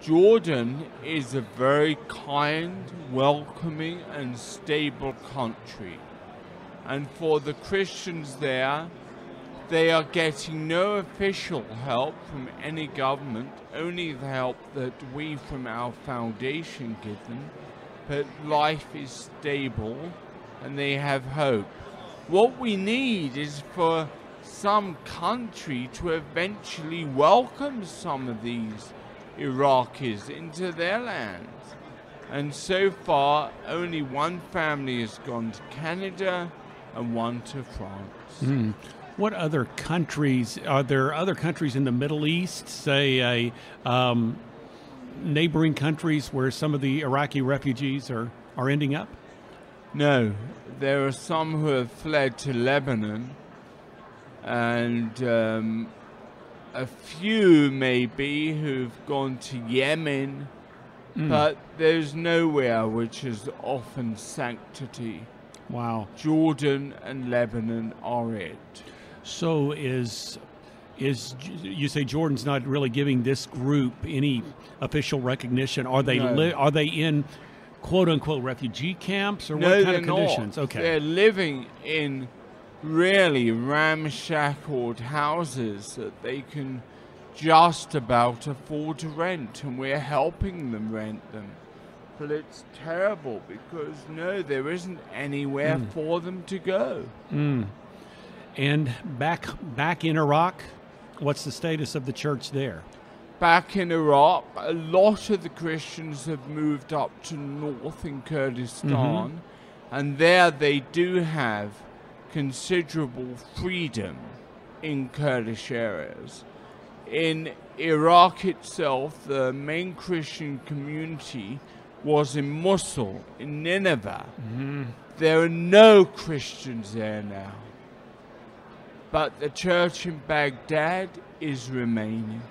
Jordan is a very kind, welcoming, and stable country. And for the Christians there, they are getting no official help from any government, only the help that we from our foundation give them. But life is stable and they have hope. What we need is for some country to eventually welcome some of these Iraqis into their lands. And so far, only one family has gone to Canada and one to France. Mm. What other countries are there? Other countries in the Middle East, say, uh, um, neighboring countries where some of the Iraqi refugees are, are ending up? No, there are some who have fled to Lebanon, and um, a few maybe who've gone to Yemen, mm. but there's nowhere which is often sanctity. Wow. Jordan and Lebanon are it. So is is you say Jordan's not really giving this group any official recognition? Are they no. li- are they in quote unquote refugee camps or no, what kind of conditions? Not. Okay, they're living in really ramshackled houses that they can just about afford to rent, and we're helping them rent them. But it's terrible because no, there isn't anywhere mm. for them to go. Mm. And back back in Iraq, what's the status of the church there? Back in Iraq, a lot of the Christians have moved up to north in Kurdistan, mm-hmm. and there they do have considerable freedom in Kurdish areas. In Iraq itself, the main Christian community was in Mosul, in Nineveh. Mm-hmm. There are no Christians there now. But the church in Baghdad is remaining.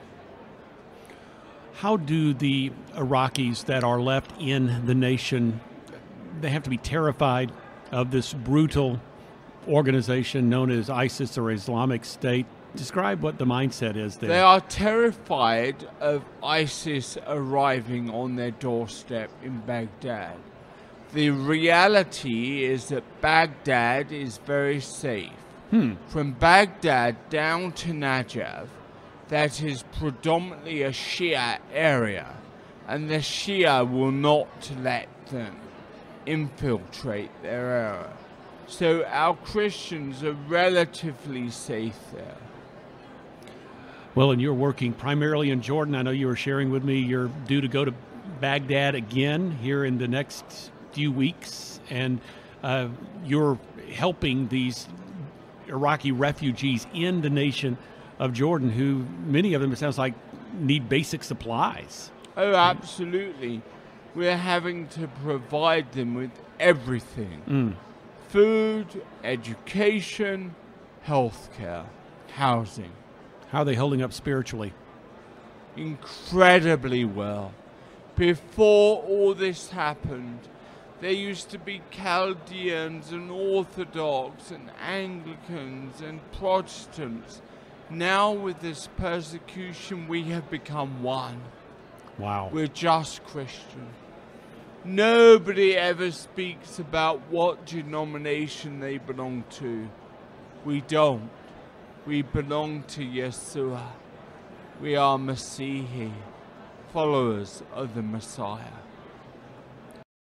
How do the Iraqis that are left in the nation they have to be terrified of this brutal organization known as ISIS or Islamic State. Describe what the mindset is there. They are terrified of ISIS arriving on their doorstep in Baghdad. The reality is that Baghdad is very safe. Hmm. From Baghdad down to Najaf, that is predominantly a Shia area, and the Shia will not let them infiltrate their area. So our Christians are relatively safe there. Well, and you're working primarily in Jordan. I know you were sharing with me you're due to go to Baghdad again here in the next few weeks, and uh, you're helping these Iraqi refugees in the nation of Jordan, who many of them, it sounds like, need basic supplies. Oh, absolutely. We're having to provide them with everything. Mm food, education, healthcare, housing. How are they holding up spiritually? Incredibly well. Before all this happened, there used to be Chaldeans and Orthodox and Anglicans and Protestants. Now, with this persecution, we have become one. Wow. We're just Christians. Nobody ever speaks about what denomination they belong to. We don't. We belong to Yeshua. We are Messihi, followers of the Messiah.